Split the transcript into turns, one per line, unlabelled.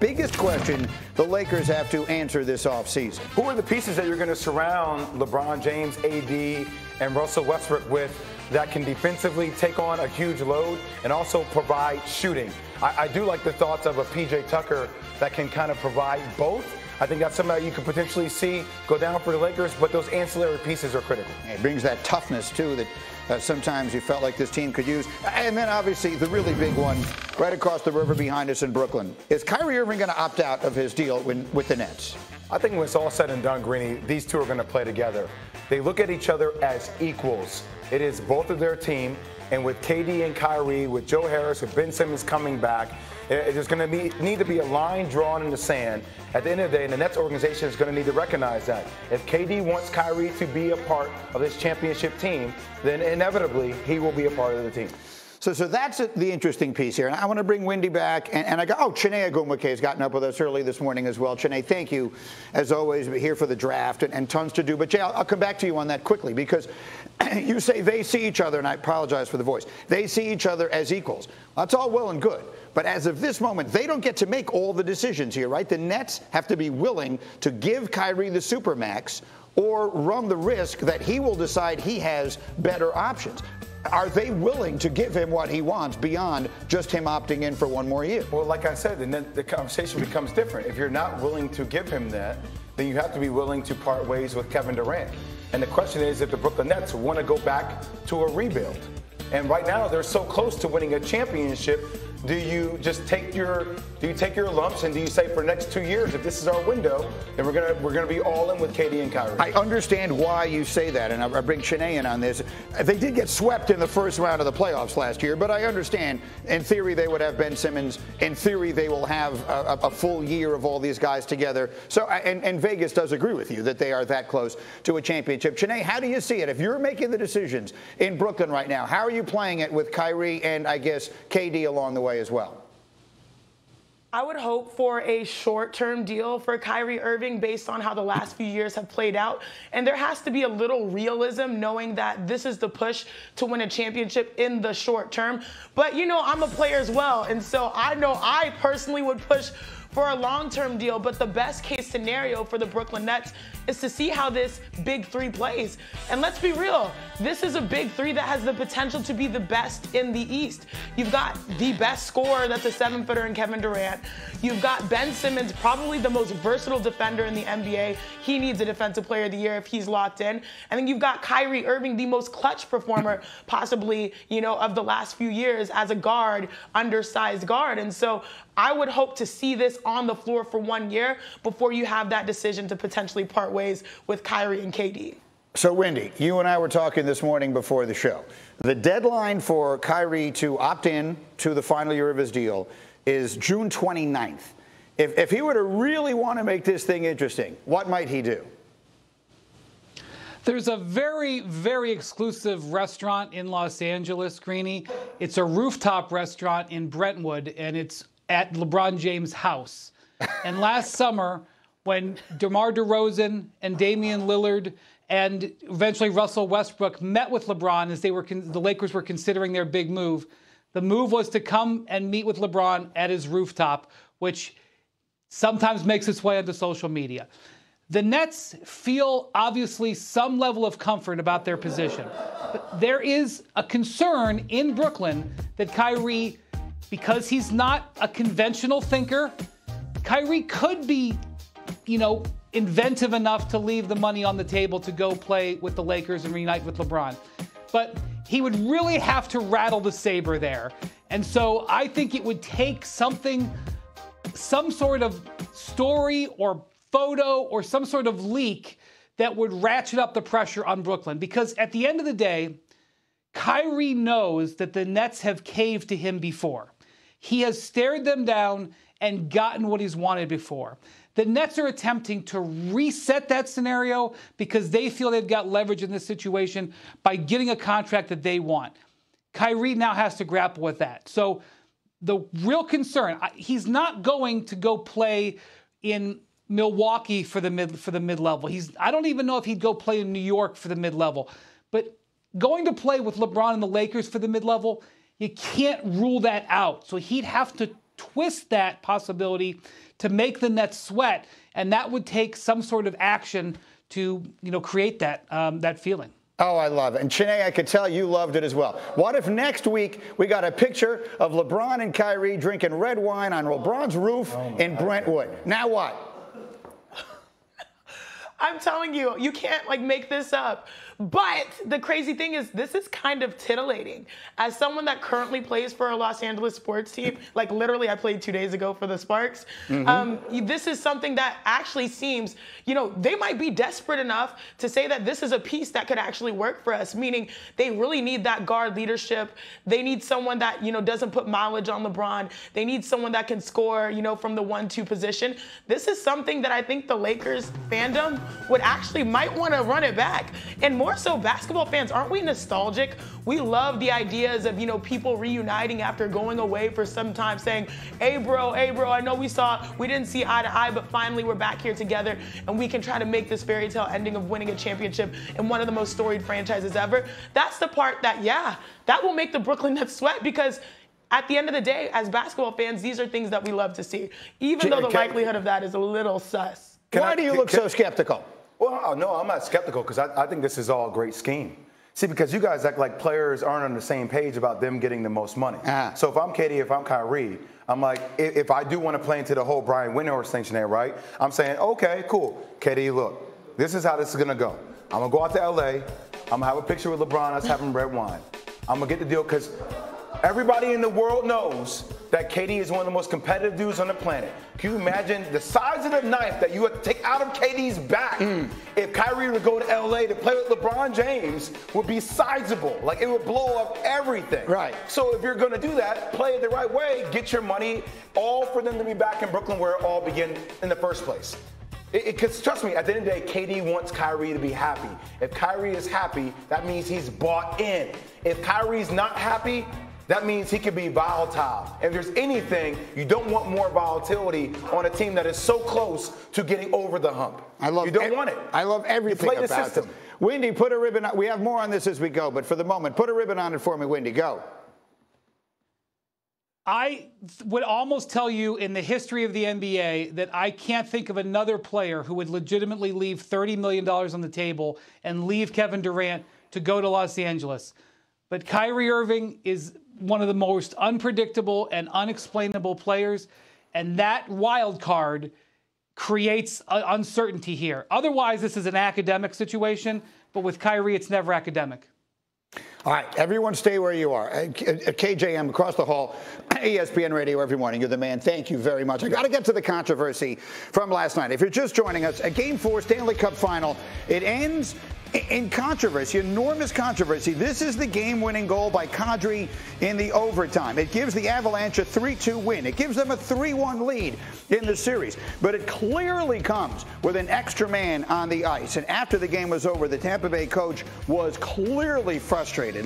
biggest question the Lakers have to answer this offseason.
Who are the pieces that you're going to surround LeBron James, AD, and Russell Westbrook with that can defensively take on a huge load and also provide shooting? I, I do like the thoughts of a PJ Tucker that can kind of provide both. I think that's something that you could potentially see go down for the Lakers, but those ancillary pieces are critical.
It brings that toughness, too, that uh, sometimes you felt like this team could use. And then, obviously, the really big one right across the river behind us in Brooklyn. Is Kyrie Irving going to opt out of his deal when, with the Nets?
I think when it's all said and done, Greeny, these two are going to play together. They look at each other as equals. It is both of their team. And with KD and Kyrie, with Joe Harris, with Ben Simmons coming back, there's going to need to be a line drawn in the sand. At the end of the day, the Nets organization is going to need to recognize that. If KD wants Kyrie to be a part of this championship team, then inevitably he will be a part of the team.
So, so that's the interesting piece here. And I want to bring Windy back. And, and I got, oh, Chiney Ogwumike has gotten up with us early this morning as well. Chiney, thank you, as always, here for the draft and, and tons to do. But, Jay, I'll, I'll come back to you on that quickly because you say they see each other, and I apologize for the voice. They see each other as equals. That's all well and good. But as of this moment, they don't get to make all the decisions here, right? The Nets have to be willing to give Kyrie the supermax or run the risk that he will decide he has better options are they willing to give him what he wants beyond just him opting in for one more year?
Well, like I said, then the conversation becomes different. If you're not willing to give him that, then you have to be willing to part ways with Kevin Durant. And the question is if the Brooklyn Nets want to go back to a rebuild. And right now they're so close to winning a championship do you just take your do you take your lumps and do you say for next two years if this is our window then we're gonna we're gonna be all in with KD and Kyrie?
I understand why you say that, and I, bring Chiney in on this. They did get swept in the first round of the playoffs last year, but I understand. In theory, they would have Ben Simmons. In theory, they will have a, a full year of all these guys together. So, and, and, Vegas does agree with you that they are that close to a championship. Chiney, how do you see it? If you're making the decisions in Brooklyn right now, how are you playing it with Kyrie and I guess KD along the way? Way as well.
I would hope for a short term deal for Kyrie Irving based on how the last few years have played out. And there has to be a little realism knowing that this is the push to win a championship in the short term. But, you know, I'm a player as well. And so I know I personally would push for a long term deal. But the best case scenario for the Brooklyn Nets is to see how this big three plays. And let's be real, this is a big three that has the potential to be the best in the East. You've got the best scorer that's a seven footer in Kevin Durant. You've got Ben Simmons, probably the most versatile defender in the NBA. He needs a defensive player of the year if he's locked in. And then you've got Kyrie Irving, the most clutch performer possibly, you know, of the last few years as a guard, undersized guard. And so I would hope to see this on the floor for one year before you have that decision to potentially part ways with Kyrie and KD.
So, Windy, you and I were talking this morning before the show. The deadline for Kyrie to opt in to the final year of his deal is June 29th. If, if he were to really want to make this thing interesting, what might he do?
There's a very, very exclusive restaurant in Los Angeles, Greeny. It's a rooftop restaurant in Brentwood, and it's at LeBron James' house. and last summer, when DeMar DeRozan and Damian Lillard and eventually Russell Westbrook met with LeBron as they were the Lakers were considering their big move. The move was to come and meet with LeBron at his rooftop, which sometimes makes its way onto social media. The Nets feel obviously some level of comfort about their position. But there is a concern in Brooklyn that Kyrie, because he's not a conventional thinker, Kyrie could be, you know, inventive enough to leave the money on the table to go play with the Lakers and reunite with LeBron. But he would really have to rattle the saber there. And so I think it would take something, some sort of story or photo or some sort of leak that would ratchet up the pressure on Brooklyn. Because at the end of the day, Kyrie knows that the Nets have caved to him before. He has stared them down and gotten what he's wanted before. The Nets are attempting to reset that scenario because they feel they've got leverage in this situation by getting a contract that they want. Kyrie now has to grapple with that. So the real concern, he's not going to go play in Milwaukee for the mid for the mid level. He's I don't even know if he'd go play in New York for the mid level. But going to play with LeBron and the Lakers for the mid level, you can't rule that out. So he'd have to twist that possibility to make the Nets sweat, and that would take some sort of action to you know create that um, that feeling.
Oh, I love it. And Chiney, I could tell you loved it as well. What if next week we got a picture of LeBron and Kyrie drinking red wine on LeBron's roof oh in Brentwood? Now what?
I'm telling you, you can't like make this up. But the crazy thing is, this is kind of titillating. As someone that currently plays for a Los Angeles sports team, like literally, I played two days ago for the Sparks. Mm-hmm. Um, this is something that actually seems, you know, they might be desperate enough to say that this is a piece that could actually work for us. Meaning, they really need that guard leadership. They need someone that you know doesn't put mileage on LeBron. They need someone that can score, you know, from the one-two position. This is something that I think the Lakers fandom would actually might want to run it back. And more so, basketball fans, aren't we nostalgic? We love the ideas of, you know, people reuniting after going away for some time saying, hey bro, hey bro, I know we saw, we didn't see eye to eye, but finally we're back here together and we can try to make this fairy tale ending of winning a championship in one of the most storied franchises ever. That's the part that, yeah, that will make the Brooklyn Nets sweat because at the end of the day, as basketball fans, these are things that we love to see, even though the likelihood of that is a little sus.
Why I, do you look can, so skeptical?
Well, no, I'm not skeptical because I, I, think this is all a great scheme. See, because you guys act like players aren't on the same page about them getting the most money. Uh-huh. So if I'm KD, if I'm Kyrie, I'm like, if, if I do want to play into the whole Brian Windhorst thing there, right? I'm saying, okay, cool. KD, look, this is how this is going to go. I'm going to go out to LA. I'm going to have a picture with LeBron, us having red wine. I'm going to get the deal because Everybody in the world knows that KD is one of the most competitive dudes on the planet. Can you imagine the size of the knife that you would take out of KD's back mm. if Kyrie would go to LA to play with LeBron James would be sizable. Like it would blow up everything.
Right.
So if you're going to do that, play it the right way, get your money, all for them to be back in Brooklyn where it all began in the first place. It because trust me, at the end of the day, KD wants Kyrie to be happy. If Kyrie is happy, that means he's bought in. If Kyrie's not happy, that means he can be volatile. If there's anything, you don't want more volatility on a team that is so close to getting over the hump.
I love.
You don't want it.
I love everything
play
about
the system.
Them. Windy, put a ribbon. on. We have more on this as we go, but for the moment, put a ribbon on it for me, Windy. Go.
I would almost tell you in the history of the NBA that I can't think of another player who would legitimately leave $30 million on the table and leave Kevin Durant to go to Los Angeles. But Kyrie Irving is one of the most unpredictable and unexplainable players, and that wild card creates uncertainty here. Otherwise, this is an academic situation, but with Kyrie, it's never academic.
All right, everyone stay where you are. KJM uh, across the hall, ESPN Radio every morning. You're the man. Thank you very much. I got to get to the controversy from last night. If you're just joining us, a Game 4 Stanley Cup final, it ends in controversy, enormous controversy. This is the game-winning goal by Kadri in the overtime. It gives the Avalanche a 3-2 win. It gives them a 3-1 lead in the series. But it clearly comes with an extra man on the ice. And after the game was over, the Tampa Bay coach was clearly frustrated.